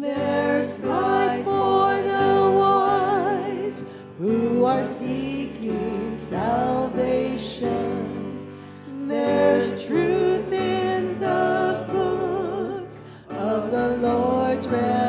There's light for the wise who are seeking salvation. There's truth in the book of the Lord's revelation.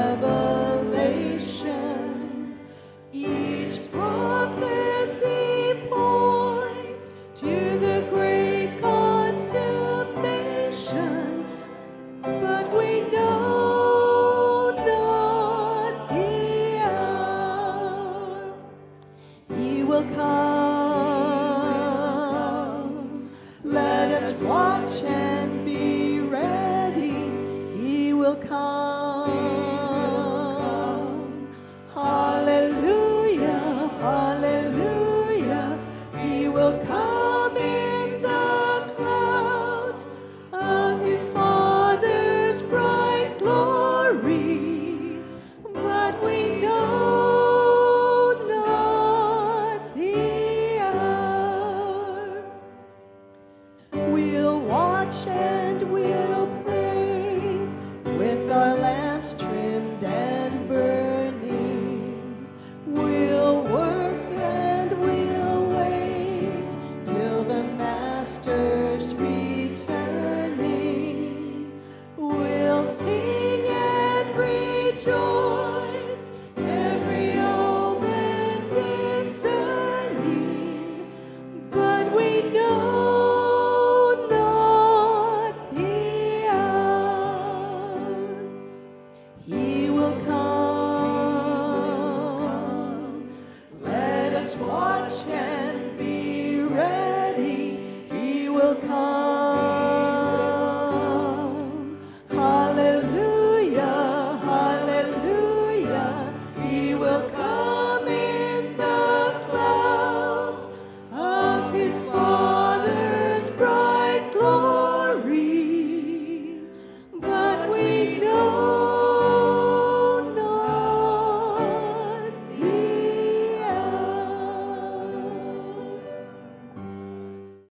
come. Let us watch and we'll watch it. watch and be ready. He will come.